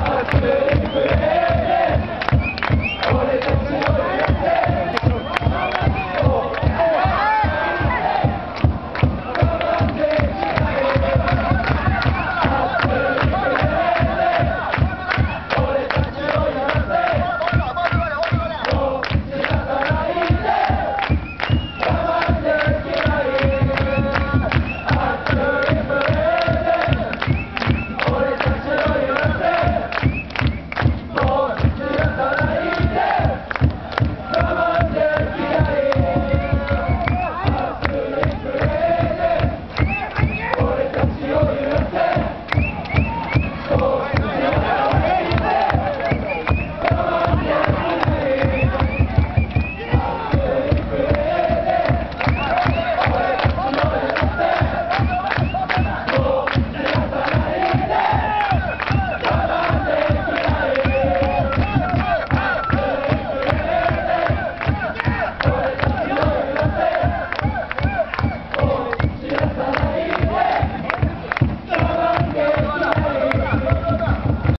hayatı bre